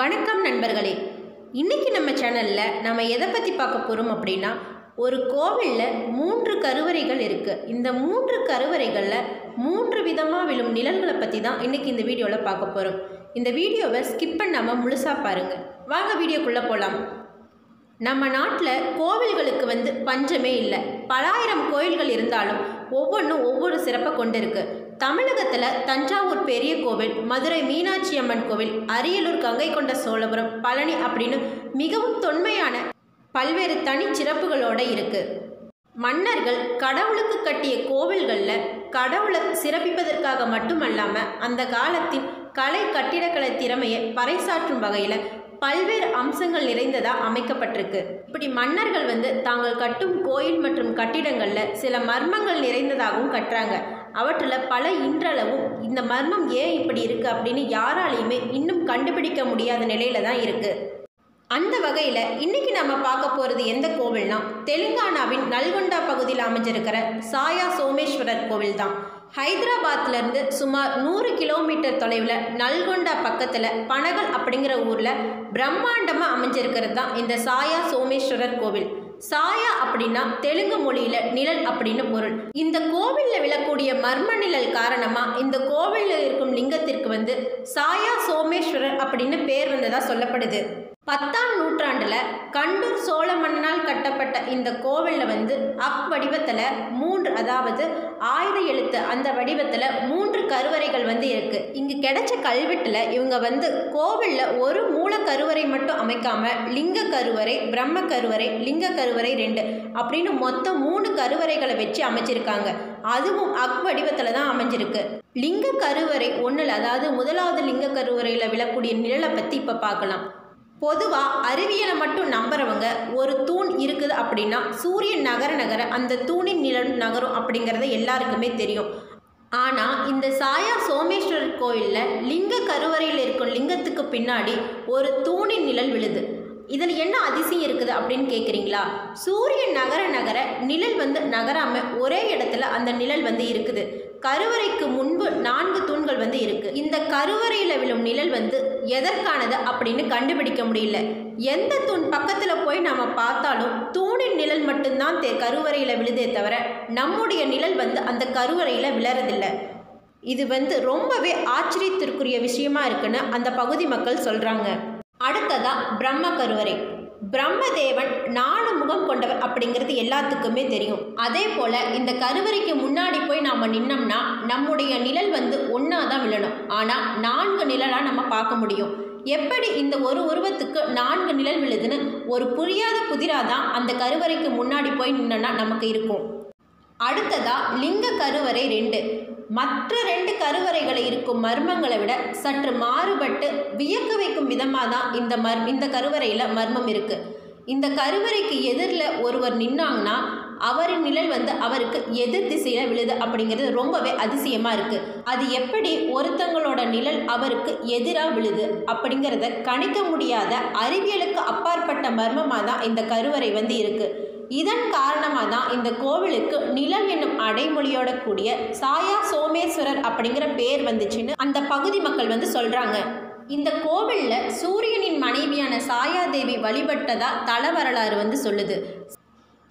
வணக்கம் நண்பர்களே. இன்னைக்கு நம்ம சேனலில் நம்ம எதை பற்றி பார்க்க போகிறோம் அப்படின்னா ஒரு கோவிலில் மூன்று கருவறைகள் இருக்குது இந்த மூன்று கருவறைகளில் மூன்று விதமாக விழும் நிழல்களை பற்றி தான் இன்னைக்கு இந்த வீடியோவில் பார்க்க போகிறோம் இந்த வீடியோவை ஸ்கிப் பண்ணாமல் முழுசாக பாருங்கள் வாங்க வீடியோக்குள்ளே போகலாம் நம்ம நாட்டில் கோவில்களுக்கு வந்து பஞ்சமே இல்லை. பலாயிரம் கோயில்கள் இருந்தாலும் ஒவ்வொன்றும் ஒவ்வொரு சிறப்பை கொண்டிருக்கு. தமிழகத்தில் தஞ்சாவூர் பெரிய கோவில் மதுரை மீனாட்சி அம்மன் கோவில் அரியலூர் கங்கை கொண்ட சோழபுரம் பழனி அப்படின்னு மிகவும் தொன்மையான பல்வேறு தனிச்சிறப்புகளோடு இருக்குது மன்னர்கள் கடவுளுக்கு கட்டிய கோவில்களில் கடவுளை சிறப்பிப்பதற்காக மட்டுமல்லாமல் அந்த காலத்தின் கலை கட்டிடக்கலை திறமையை பறைசாற்றும் வகையில் பல்வேறு அம்சங்கள் நிறைந்ததாக அமைக்கப்பட்டிருக்கு. இப்படி மன்னர்கள் வந்து தாங்கள் கட்டும் கோயில் மற்றும் கட்டிடங்களில் சில மர்மங்கள் நிறைந்ததாகவும் கட்டுறாங்க அவற்றில் பல இன்றளவும் இந்த மர்மம் ஏன் இப்படி இருக்குது அப்படின்னு யாராலையுமே இன்னும் கண்டுபிடிக்க முடியாத நிலையில தான் இருக்குது அந்த வகையில் இன்னைக்கு நம்ம பார்க்க போகிறது எந்த கோவில்னா தெலுங்கானாவின் நல்கொண்டா பகுதியில் அமைஞ்சிருக்கிற சாயா சோமேஸ்வரர் கோவில் தான் ஹைதராபாத்லேருந்து சுமார் நூறு கிலோமீட்டர் தொலைவில் நல்கொண்டா பக்கத்தில் பனகல் அப்படிங்கிற ஊரில் பிரம்மாண்டமாக அமைஞ்சிருக்கிறது தான் இந்த சாயா சோமேஸ்வரர் கோவில். சாயா அப்படின்னா தெலுங்கு மொழியில நிழல் அப்படின்னு பொருள். இந்த கோவில்ல விழக்கூடிய மர்ம நிழல் காரணமா இந்த கோவில்ல இருக்கும் லிங்கத்திற்கு வந்து சாயா சோமேஸ்வரர் அப்படின்னு பேர் வந்ததா சொல்லப்படுது. பத்தாம் நூற்றாண்டில் கண்டூர் சோழ மன்னனால் கட்டப்பட்ட இந்த கோவிலில் வந்து அக் வடிவத்தில் மூன்று அதாவது ஆயுத எழுத்து அந்த வடிவத்தில் மூன்று கருவறைகள் வந்து இருக்கு. இங்கு கிடைச்ச கல்வெட்டில் இவங்க வந்து கோவிலில் ஒரு மூல கருவறை மட்டும் அமைக்காமல் லிங்க கருவறை பிரம்ம கருவறை லிங்க கருவறை ரெண்டு அப்படின்னு மொத்தம் மூணு கருவறைகளை வச்சு அமைச்சிருக்காங்க. அதுவும் அக் வடிவத்தில் தான் அமைஞ்சிருக்கு. லிங்க கருவறை ஒன்றில் அதாவது முதலாவது லிங்க கருவறையில் விழக்கூடிய நிழலை பற்றி இப்போ பார்க்கலாம். பொதுவாக அறிவியலை மட்டும் நம்புறவங்க ஒரு தூண் இருக்குது அப்படின்னா சூரியன் நகர நகர அந்த தூணின் நிலம் நகரும் அப்படிங்கிறது எல்லாருக்குமே தெரியும். ஆனால் இந்த சாயா சோமேஸ்வரர் கோயிலில் லிங்க கருவறையில் இருக்கும் லிங்கத்துக்கு பின்னாடி ஒரு தூணின் நிழல் விழுது. இதில் என்ன அதிசயம் இருக்குது அப்படின்னு கேட்குறீங்களா சூரியன் நகர நகர நிழல் வந்து நகராமல் ஒரே இடத்துல அந்த நிழல் வந்து இருக்குது. கருவறைக்கு முன்பு நான்கு தூண்கள் வந்து இருக்குது இந்த கருவறையில் விழும் நிழல் வந்து எதற்கானது அப்படின்னு கண்டுபிடிக்க முடியல. எந்த தூண் பக்கத்தில் போய் நாம் பார்த்தாலும் தூணின் நிழல் மட்டும்தான் தெ கருவறையில் விழுதே தவிர நம்முடைய நிழல் வந்து அந்த கருவறையில் விழறதில்லை. இது வந்து ரொம்பவே ஆச்சரியத்திற்குரிய விஷயமா இருக்குன்னு அந்த பகுதி மக்கள் சொல்கிறாங்க அடுத்ததாக பிரம்ம கருவறை. பிரம்மதேவன் நாலு முகம் கொண்டவர் அப்படிங்கிறது எல்லாத்துக்குமே தெரியும். அதே போல் இந்த கருவறைக்கு முன்னாடி போய் நாம் நின்னோம்னா நம்முடைய நிழல் வந்து ஒன்றா தான் விழணும். ஆனால் நான்கு நிழலாக நம்ம பார்க்க முடியும். எப்படி இந்த ஒரு உருவத்துக்கு நான்கு நிழல் விழுதுன்னு ஒரு புரியாத புதிராக தான் அந்த கருவறைக்கு முன்னாடி போய் நின்னோன்னா நமக்கு இருக்கும். அடுத்ததா லிங்க கருவறை ரெண்டு. மற்ற ரெண்டு கருவறைகளை இருக்கும் மர்மங்களை விட சற்று மாறுபட்டு வியக்க வைக்கும் விதமாக தான் இந்த மர் இந்த கருவறையில் மர்மம் இருக்குது இந்த கருவறைக்கு எதிரில் ஒருவர் நின்னாங்கன்னா அவரின் நிழல் வந்து அவருக்கு எதிர் திசையில் விழுது அப்படிங்கிறது ரொம்பவே அதிசயமாக இருக்குது அது எப்படி ஒருத்தங்களோட நிழல் அவருக்கு எதிராக விழுது அப்படிங்கிறத கணிக்க முடியாத அறிவியலுக்கு அப்பாற்பட்ட மர்மமாக தான் இந்த கருவறை வந்து இருக்குது இதன் காரணமாக தான் இந்த கோவிலுக்கு நிழல் என்னும் அடைமொழியோட கூடிய சாயா சோமேஸ்வரர் அப்படிங்கிற பேர் வந்துச்சுன்னு அந்த பகுதி மக்கள் வந்து சொல்கிறாங்க இந்த கோவிலில் சூரியனின் மனைவியான சாயாதேவி வழிபட்டதா தல வரலாறு வந்து சொல்லுது.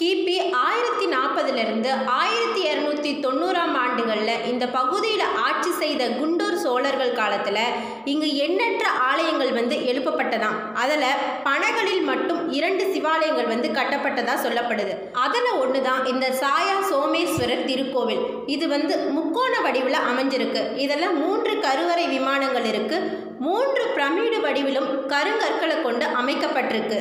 கிபி ஆயிரத்தி நாற்பதுலேருந்து ஆயிரத்தி இரநூத்தி தொண்ணூறாம் ஆண்டுகளில் இந்த பகுதியில் ஆட்சி செய்த குண்டூர் சோழர்கள் காலத்தில் இங்கு எண்ணற்ற ஆலயங்கள் வந்து எழுப்பப்பட்டதாம் அதில் பனகளில் மட்டும் இரண்டு சிவாலயங்கள் வந்து கட்டப்பட்டதாக சொல்லப்படுது. அதில் ஒன்று தான் இந்த சாயா சோமேஸ்வரர் திருக்கோவில். இது வந்து முக்கோண வடிவில் அமைஞ்சிருக்கு. இதில் மூன்று கருவறை விமானங்கள் இருக்குது மூன்று பிரமிடு வடிவிலும் கருங்கற்களை கொண்டு அமைக்கப்பட்டிருக்கு.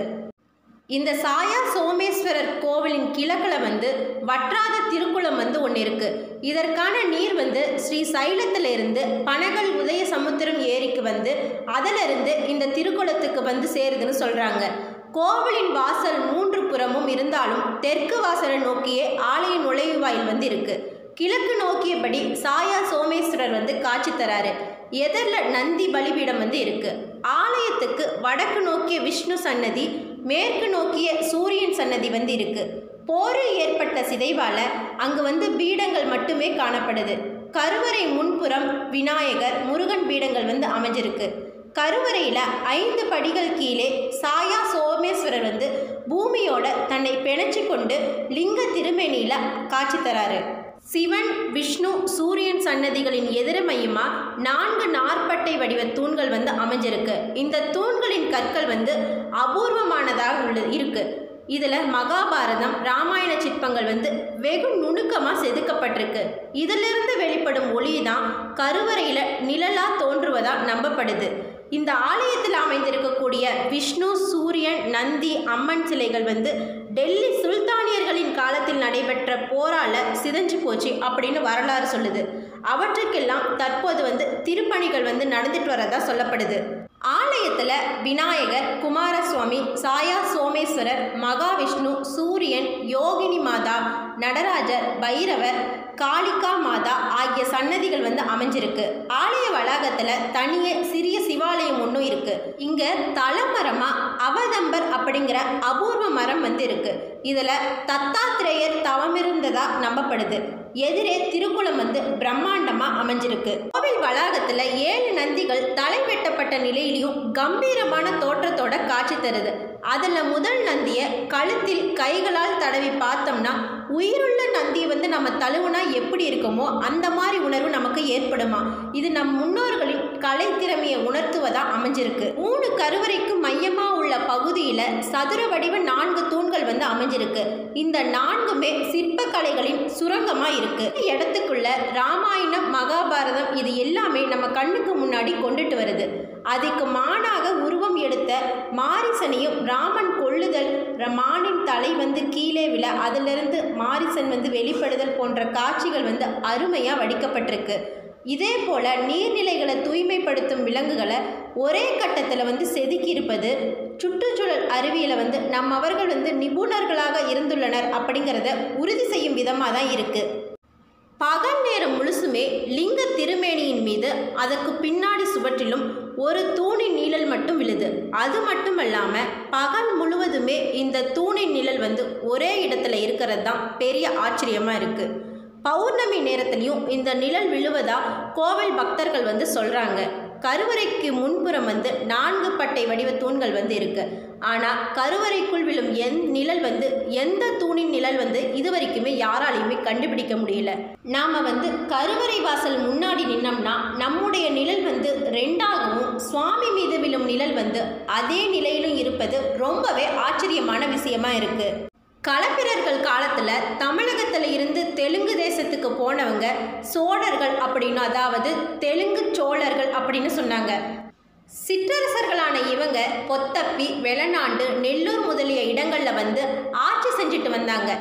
இந்த சாயா சோமேஸ்வரர் கோவிலின் கிழக்கில் வந்து வற்றாத திருக்குளம் வந்து ஒன்று இருக்குது இதற்கான நீர் வந்து ஸ்ரீ சைலத்திலிருந்து பனகல் உதய சமுத்திரம் ஏரிக்கு வந்து அதிலிருந்து இந்த திருக்குளத்துக்கு வந்து சேருதுன்னு சொல்கிறாங்க கோவிலின் வாசல் மூன்று புறமும் இருந்தாலும் தெற்கு வாசலை நோக்கியே ஆலய நுழைவாயில் வந்து இருக்குது கிழக்கு நோக்கியபடி சாயா சோமேஸ்வரர் வந்து காட்சி தராரு. எதிரில் நந்தி பலிபீடம் வந்து இருக்குது ஆலயத்துக்கு வடக்கு நோக்கிய விஷ்ணு சன்னதி மேற்கு நோக்கிய சூரியன் சன்னதி வந்து இருக்கு போரில் ஏற்பட்ட சிதைவால அங்கு வந்து பீடங்கள் மட்டுமே காணப்படுது. கருவறை முன்புறம் விநாயகர் முருகன் பீடங்கள் வந்து அமைஞ்சிருக்கு. கருவறையில் ஐந்து படிகள் கீழே சாயா சோமேஸ்வரர் வந்து பூமியோட தன்னை பிணைச்சி கொண்டு லிங்க திருமேனியில் காட்சி தராரு. சிவன் விஷ்ணு சூரியன் சன்னதிகளின் எதிரமையுமா நான்கு நாற்பட்டை வடிவ தூண்கள் வந்து அமைஞ்சிருக்கு. இந்த தூண்களின் கற்கள் வந்து அபூர்வமானதாக உள்ளது இருக்கு. இதில் மகாபாரதம் ராமாயண சிற்பங்கள் வந்து வெகு நுணுக்கமாக செதுக்கப்பட்டிருக்கு. இதிலிருந்து வெளிப்படும் ஒளி தான் கருவறையில் நிழலாக தோன்றுவதாக நம்பப்படுது. இந்த ஆலயத்தில் அமைந்திருக்கக்கூடிய விஷ்ணு சூரியன் நந்தி அம்மன் சிலைகள் வந்து டெல்லி சுல்தானியர்களின் காலத்தில் நடைபெற்ற போரால சிதஞ்சு போச்சு அப்படின்னு வரலாறு சொல்லுது. அவற்றுக்கெல்லாம் தற்போது வந்து திருப்பணிகள் வந்து நடந்துட்டு வரதா சொல்லப்படுது. ஆலயத்தில் விநாயகர் குமாரசுவாமி சாயா சோமேஸ்வரர் மகாவிஷ்ணு சூரியன் யோகினி மாதா நடராஜர் பைரவர் காளிகா மாதா ஆகிய சன்னதிகள் வந்து அமைஞ்சிருக்கு. ஆலய வளாகத்தில் தனியே சிறிய சிவாலயம் ஒன்றும் இருக்கு. இங்க தலமரமா அவதம்பர் அப்படிங்கிற அபூர்வ மரம் வந்து இருக்கு இதில் தத்தாத்திரேயர் தவமிருந்ததாக நம்பப்படுது. எதிரே திருக்குளம் வந்து பிரம்மாண்டமா அமைஞ்சிருக்கு. கோவில் வளாகத்துல ஏழு நந்திகள் தலை வெட்டப்பட்ட நிலையிலையும் கம்பீரமான தோற்றத்தோட காட்சி தருது. அதில் முதல் நந்தியை கழுத்தில் கைகளால் தடவி பார்த்தோம்னா உயிருள்ள நந்தியை வந்து நம்ம தழுவுனா எப்படி இருக்குமோ அந்த மாதிரி உணர்வு நமக்கு ஏற்படுமா. இது நம் முன்னோர்களின் கலை திறமையை உணர்த்துவதா அமைஞ்சிருக்கு. மூணு கருவறைக்கு மையமா உள்ள பகுதியில சதுர வடிவ நான்கு தூண்கள் வந்து அமைஞ்சிருக்கு. இந்த நான்குமே சிற்பக்கலைகளின் சுரங்கமா இருக்கு. இடத்துக்குள்ள ராமாயணம் மகாபாரதம் இது எல்லாமே நம்ம கண்ணுக்கு முன்னாடி கொண்டுட்டு வருது. அதுக்கு மானாக உருவம் எடுத்த மாரிசனையும் ராமன் கொள்ளுதல் மானின் தலை வந்து கீழே விழ அதிலிருந்து மாரிசன் வந்து வெளிப்படுதல் போன்ற காட்சிகள் வந்து அருமையாக வடிக்கப்பட்டிருக்கு. இதே போல் நீர்நிலைகளை தூய்மைப்படுத்தும் விலங்குகளை ஒரே கட்டத்தில் வந்து செதுக்கியிருப்பது சுற்றுச்சூழல் அறிவியலை வந்து நம்மவர்கள் வந்து நிபுணர்களாக இருந்துள்ளனர் அப்படிங்கிறத உறுதி செய்யும் விதமாக தான் இருக்குது பகல் நேரம் முழுசுமே லிங்க திருமேனியின் மீது அதற்கு பின்னாடி சுவற்றிலும் ஒரு தூணின் நிழல் மட்டும் விழுது. அது மட்டும் இல்லாமல் பகல் முழுவதுமே இந்த தூணின் நிழல் வந்து ஒரே இடத்துல இருக்கிறது தான் பெரிய ஆச்சரியமாக இருக்குது பௌர்ணமி நேரத்துலையும் இந்த நிழல் விழுவதா கோவில் பக்தர்கள் வந்து சொல்கிறாங்க கருவறைக்கு முன்புறம் வந்து நான்கு பட்டை வடிவ தூண்கள் வந்து இருக்கு. ஆனால் கருவறைக்குள் விழும் எந் நிழல் வந்து எந்த தூணின் நிழல் வந்து இது வரைக்குமே யாராலையுமே கண்டுபிடிக்க முடியல. நாம் வந்து கருவறை வாசல் முன்னாடி நின்னோம்னா நம்முடைய நிழல் வந்து சுவாமி மீது விழும் நிழல் வந்து அதே நிலையிலும் இருப்பது ரொம்பவே ஆச்சரியமான விஷயமா இருக்கு. களப்பிரர்கள் காலத்தில் தமிழகத்தில் இருந்து தெலுங்கு தேசத்துக்கு போனவங்க சோழர்கள் அப்படின்னு அதாவது தெலுங்கு சோழர்கள் அப்படின்னு சொன்னாங்க. சிற்றரசர்களான இவங்க பொத்தப்பி வெளநாண்டு நெல்லூர் முதலிய இடங்களில் வந்து ஆட்சி செஞ்சுட்டு வந்தாங்க.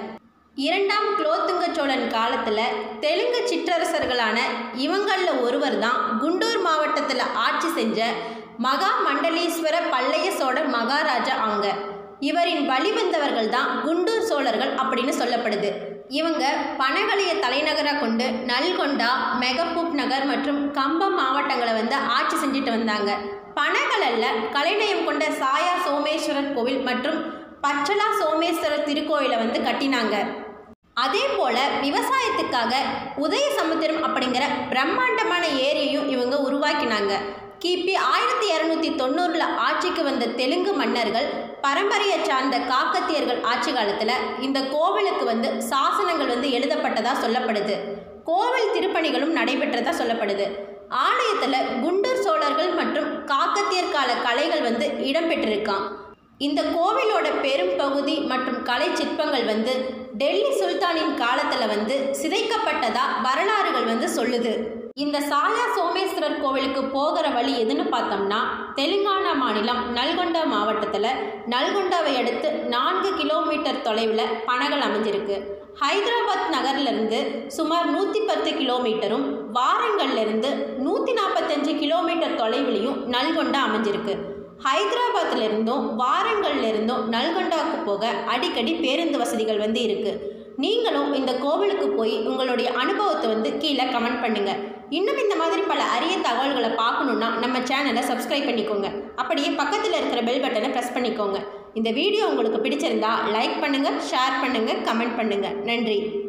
இரண்டாம் குலோத்துங்க சோழன் காலத்தில் தெலுங்கு சிற்றரசர்களான இவங்களில் ஒருவர் தான் குண்டூர் மாவட்டத்தில் ஆட்சி செஞ்ச மகா மண்டலீஸ்வர பல்லைய சோழர் மகாராஜா அவங்க. இவரின் வழிவந்தவர்கள் தான் குண்டூர் சோழர்கள் அப்படின்னு சொல்லப்படுது. இவங்க பனகலையை தலைநகராக கொண்டு நல்கொண்டா மெகப்பூப் நகர் மற்றும் கம்பம் மாவட்டங்களை வந்து ஆட்சி செஞ்சுட்டு வந்தாங்க. பனகலல்ல கலைநயம் கொண்ட சாயா சோமேஸ்வரர் கோவில் மற்றும் பச்சலா சோமேஸ்வரர் திருக்கோயிலை வந்து கட்டினாங்க. அதே போல விவசாயத்துக்காக உதயசமுத்திரம் அப்படிங்கிற பிரம்மாண்டமான ஏரியையும் இவங்க உருவாக்கினாங்க. கிபி ஆயிரத்தி இரநூத்தி தொண்ணூறில் ஆட்சிக்கு வந்த தெலுங்கு மன்னர்கள் பரம்பரையை சார்ந்த காக்கத்தியர்கள் ஆட்சி காலத்தில் இந்த கோவிலுக்கு வந்து சாசனங்கள் வந்து எழுதப்பட்டதாக சொல்லப்படுது. கோவில் திருப்பணிகளும் நடைபெற்றதாக சொல்லப்படுது. ஆலயத்தில் குண்டூர் சோழர்கள் மற்றும் காக்கத்தியர் கால கலைகள் வந்து இடம்பெற்றிருக்கான் இந்த கோவிலோட பெரும் பகுதி மற்றும் கலை சிற்பங்கள் வந்து டெல்லி சுல்தானின் காலத்தில் வந்து சிதைக்கப்பட்டதா வரலாறுகள் வந்து சொல்லுது. இந்த சாயா சோமேஸ்வரர் கோவிலுக்கு போகிற வழி எதுன்னு பார்த்தோம்னா தெலுங்கானா மாநிலம் நல்கொண்டா மாவட்டத்தில் நல்கொண்டாவை அடுத்து நான்கு கிலோமீட்டர் தொலைவில் பனகல் அமைஞ்சிருக்கு. ஹைதராபாத் நகர்லேருந்து சுமார் நூற்றி பத்து கிலோமீட்டரும் வாரங்கள்லேருந்து நூற்றி நாற்பத்தஞ்சு கிலோமீட்டர் தொலைவிலையும் நல்கொண்டா அமைஞ்சிருக்கு. ஹைதராபாத்தில் இருந்தும் வாரங்கள்ல இருந்தும் நல்கொண்டாவுக்கு போக அடிக்கடி பேருந்து வசதிகள் வந்து இருக்கு. நீங்களும் இந்த கோவிலுக்கு போய் உங்களுடைய அனுபவத்தை வந்து கீழே கமெண்ட் பண்ணுங்க. இன்னும் இந்த மாதிரி பல அரிய தகவல்களை பார்க்கணுன்னா நம்ம சேனலை சப்ஸ்கிரைப் பண்ணிக்கோங்க. அப்படியே பக்கத்தில் இருக்கிற பெல் பட்டனை ப்ரெஸ் பண்ணிக்கோங்க. இந்த வீடியோ உங்களுக்கு பிடிச்சிருந்தா லைக் பண்ணுங்க ஷேர் பண்ணுங்க கமெண்ட் பண்ணுங்க. நன்றி.